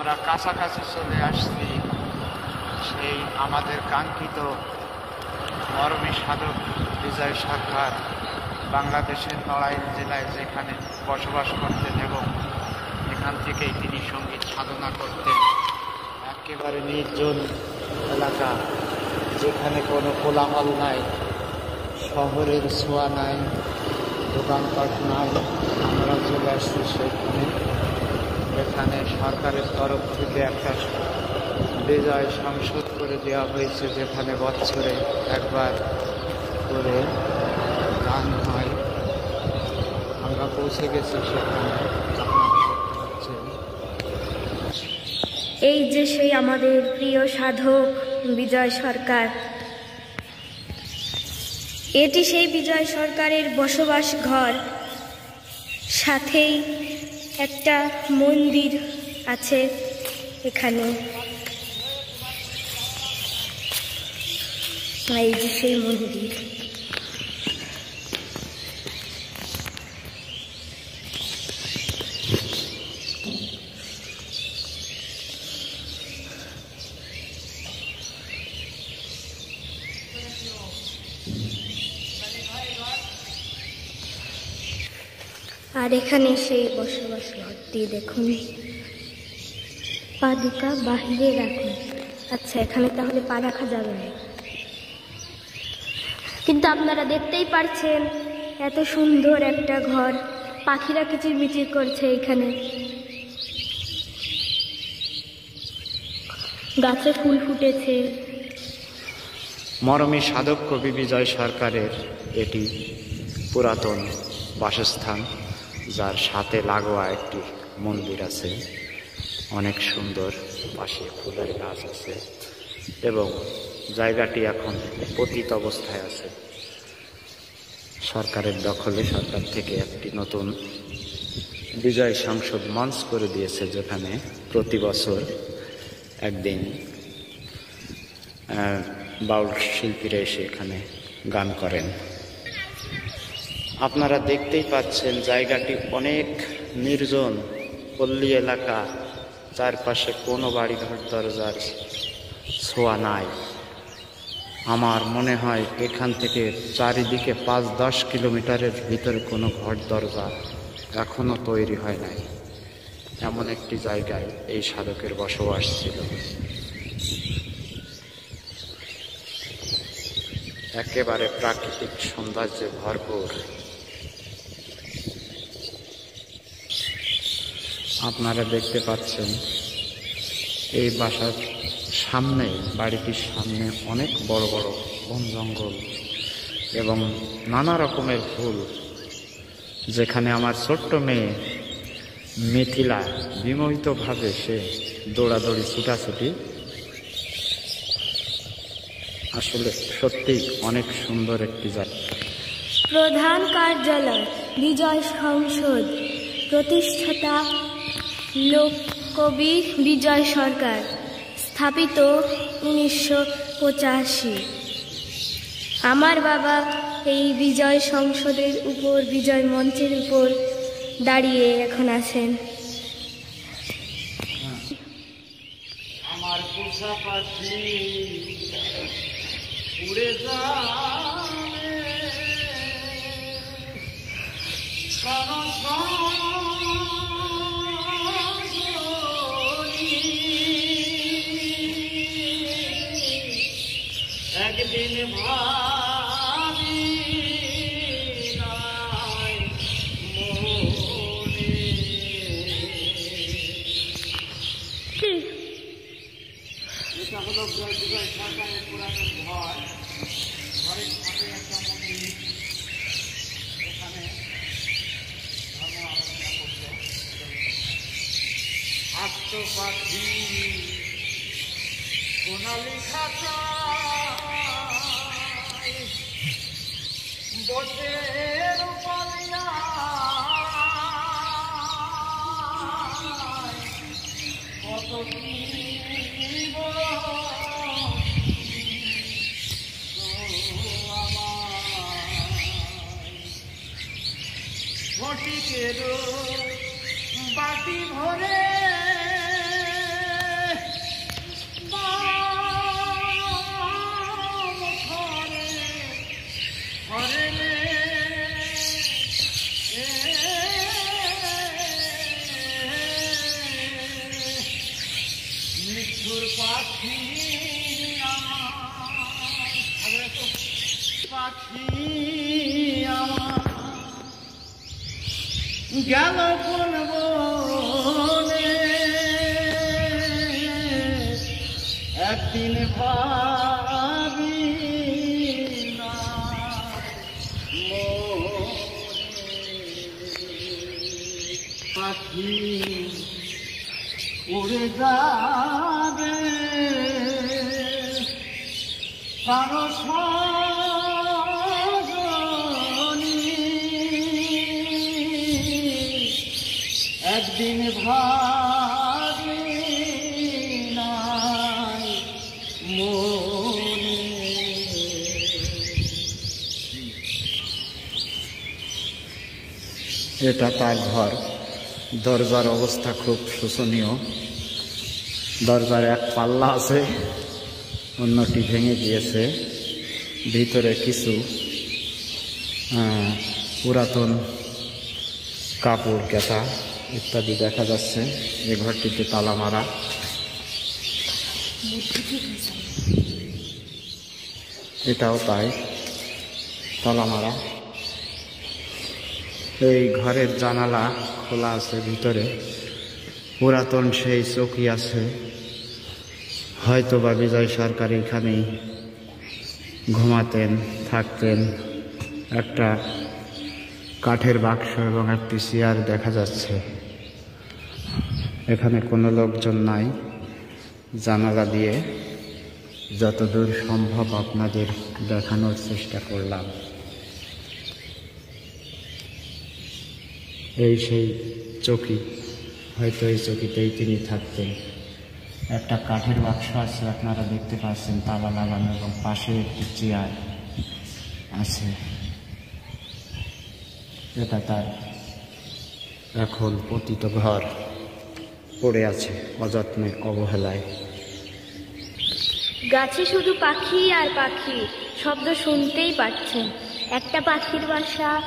আমরা কাছাকাছি চলে আসছি সেই আমাদের কাঙ্ক্ষিত মরমী সাধক বিজয় সরকার বাংলাদেশের নড়াইল জেলায় যেখানে বসবাস করতেন এবং এখান থেকেই তিনি সংগীত সাধনা করতেন। একেবারে নির্জন এলাকা, যেখানে কোনো কোলাহল নাই, শহরের ছোঁয়া নাই, দোকানপাট নাই, আমরা চলে আসছি সেখানে এখানে সরকারের তরফ থেকে একটা বিজয় সংসদ করে দেওয়া হয়েছে, যেখানে বছরে একবার করে গান হয় আমরা পৌঁছে গেছি সেখানে। এই যে সেই আমাদের প্রিয় সাধক বিজয় সরকার, এটি সেই বিজয় সরকারের বসবাস ঘর সাথেই একটা মন্দির আছে এখানে। এই যে সেই মন্দির। আর এখানে সেই বসবাস ঘরটি দেখুন। পা দুটা বাহিরে রাখুন। আচ্ছা এখানে তাহলে পা রাখা যাবে না। কিন্তু আপনারা দেখতেই পারছেন, এত সুন্দর একটা ঘর। পাখিরা কিচিরমিচির করছে এখানে। গাছে ফুল ফুটেছে। মরমী সাধক কবি বিজয় সরকারের এটি পুরাতন বাসস্থান। যার সাথে লাগোয়া একটি মন্দির আছে, অনেক সুন্দর, পাশে ফুলের গাছ আছে এবং জায়গাটি এখন পতিত অবস্থায় আছে। সরকারের দখলে সরকার থেকে একটি নতুন বিজয় সংসদ মঞ্চ করে দিয়েছে, যেখানে প্রতি বছর একদিন বাউল শিল্পীরা এসে এখানে গান করেন। আপনারা দেখতেই পাচ্ছেন জায়গাটি অনেক নির্জন, পল্লী এলাকা। চারপাশে কোনো বাড়িঘর, দরজার ছোঁয়া নাই। আমার মনে হয় এখান থেকে চারিদিকে পাঁচ দশ কিলোমিটারের ভিতরে কোনো ঘর, দরজা এখনও তৈরি হয় নাই। এমন একটি জায়গায় এই সাধকের বসবাস ছিল। একেবারে প্রাকৃতিক সৌন্দর্যে ভরপুর। আপনারা দেখতে পাচ্ছেন, এই বাসার সামনে, বাড়িটির সামনে অনেক বড় বড় বন জঙ্গল এবং নানা রকমের ফুল। যেখানে আমার ছোট্ট মেয়ে মিথিলা বিমোহিতভাবে সে দৌড়াদৌড়ি, ছুটাছুটি। আসলে সত্যি অনেক সুন্দর একটি জায়গা। প্রধান কার্যালয়, বিজয় সংসদ, প্রতিষ্ঠাতা লোককবি বিজয় সরকার, স্থাপিত উনিশশো পঁচাশি। আমার বাবা এই বিজয় সংসদের উপর, বিজয় মঞ্চের উপর দাঁড়িয়ে এখন আছেন। আমার নাই এটা হলো সরকারের পুরাতন ঘর। ঘরের সাথে একটা মন্দির। এখানে ধর্ম আলোচনা সোনালি খাতায় বসে কত গেল কোন বনে। একদিন ভাবি পাখি উড়ে যাবে। কারও সজনী এটা তার ঘর দরজার অবস্থা খুব শোচনীয়। দরজার এক পাল্লা আছে, অন্যটি ভেঙে গিয়েছে। ভিতরে কিছু পুরাতন কাপড় কেতা ইত্যাদি দেখা যাচ্ছে। এই ঘরটিতে তালা মারা। এটাও তাই। তালা মারা। এই ঘরের জানালা খোলা আছে ভিতরে। পুরাতন সেই চৌকি আছে। হয়তো বা বিজয় সরকার এখানেই ঘুমাতেন, থাকতেন। একটা কাঠের বাক্স এবং একটি চেয়ার দেখা যাচ্ছে। এখানে কোনো লোকজন নাই। জানালা দিয়ে যতদূর সম্ভব আপনাদের দেখানোর চেষ্টা করলাম। এই সেই চকি, হয়তো এই চকিতেই তিনি থাকতেন। একটা কাঠের বাক্স আছে, আপনারা দেখতে পাচ্ছেন, তালা লাগানো এবং পাশে একটি চেয়ার আছে। এটা তার এখন পতিত ঘর পড়ে আছে অযত্নে অবহেলায়। গাছে শুধু পাখি আর পাখি, শব্দ শুনতেই পাচ্ছেন একটা পাখির বাসা,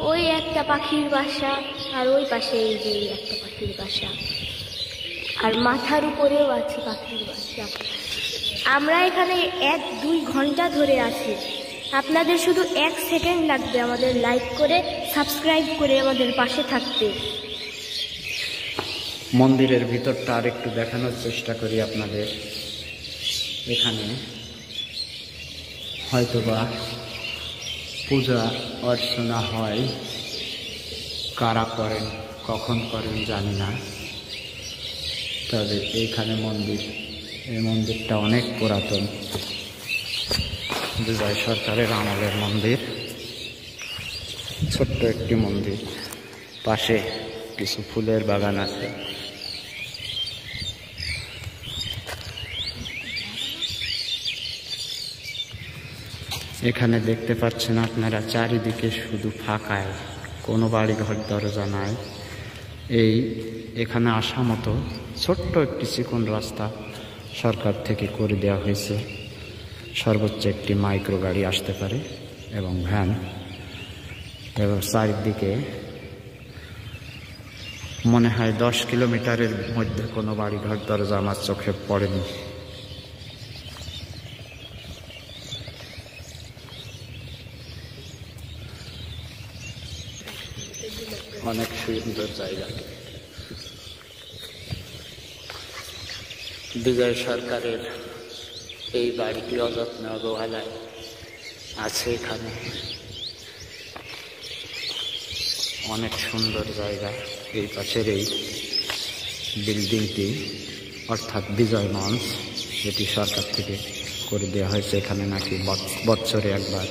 ওই একটা পাখির বাসা, আর ওই পাশে এই যে একটা পাখির বাসা। আর মাথার উপরেও আছে পাখির বাসা। আমরা এখানে এক দুই ঘণ্টা ধরে আছি। আপনাদের শুধু এক সেকেন্ড লাগবে আমাদের লাইক করে, সাবস্ক্রাইব করে আমাদের পাশে থাকতে। মন্দিরের ভিতরটা আর একটু দেখানোর চেষ্টা করি আপনাদের। এখানে হয়তোবা পূজা অর্চনা হয়। কারা করেন, কখন করেন জানি না। তবে এইখানে মন্দির, এই মন্দিরটা অনেক পুরাতন। বিজয় সরকারের আমলের মন্দির। ছোট্ট একটি মন্দির। পাশে কিছু ফুলের বাগান আছে। এখানে দেখতে পাচ্ছেন আপনারা চারিদিকে শুধু ফাঁকায়, কোনো বাড়ি ঘর দরজা নাই। এই এখানে আসা মতো ছোট্ট একটি চিকন রাস্তা সরকার থেকে করে দেওয়া হয়েছে। সর্বোচ্চ একটি মাইক্রো গাড়ি আসতে পারে এবং ভ্যান। এবং চারিদিকে মনে হয় দশ কিলোমিটারের মধ্যে কোনো বাড়িঘর, দরজা আমার চোখে পড়েনি অনেক সুন্দর জায়গা বিজয় সরকারের এই বাড়িটি অযত্ন অবহেলায় আছে এখানে। অনেক সুন্দর জায়গা এই পাশের এই বিল্ডিংটি, অর্থাৎ বিজয় মঞ্চ এটি সরকার থেকে করে দেওয়া হয়েছে। এখানে নাকি বৎ- বৎসরে একবার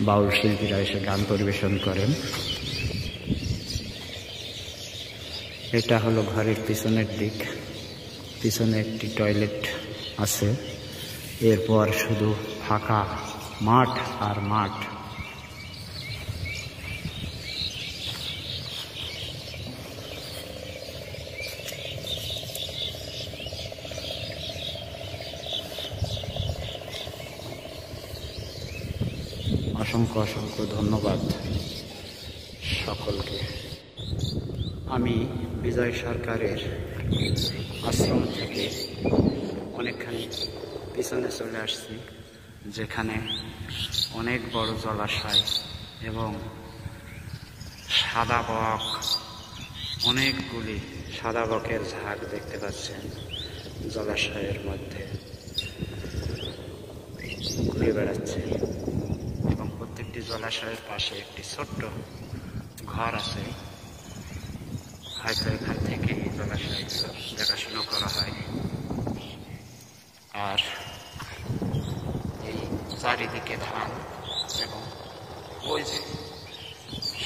বাউল শিল্পীরা এসে গান পরিবেশন করেন। এটা হলো ঘরের পিছনের দিক। পিছনে একটি টয়লেট আছে। এরপর শুধু ফাঁকা মাঠ আর মাঠ। অসংখ্য অসংখ্য ধন্যবাদ সকলকে। আমি বিজয় সরকারের আশ্রম থেকে অনেকখানি পিছনে চলে আসছি, যেখানে অনেক বড় জলাশয় এবং সাদা বক, অনেকগুলি সাদা বকের ঝাঁক দেখতে পাচ্ছেন জলাশয়ের মধ্যে। ঘুরে বেড়াচ্ছে এবং প্রত্যেকটি জলাশয়ের পাশে একটি ছোট্ট ঘর আছে। হয়তো এখান থেকে এই জলাশয় দেখাশুনো করা হয়। আর এই চারিদিকে ধান এবং ওই যে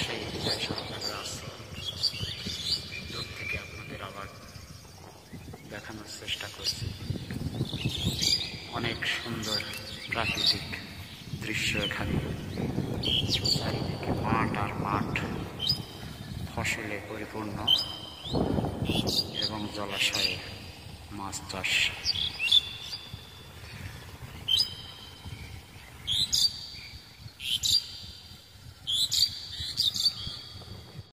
সেই বিজয় সরকারের আশ্রম, দূর থেকে আপনাদের আবার দেখানোর চেষ্টা করছি। অনেক সুন্দর প্রাকৃতিক দৃশ্য এখানে। চারিদিকে মাঠ আর মাঠ। ফসলে পরিপূর্ণ এবং জলাশয়ে মাছ চাষ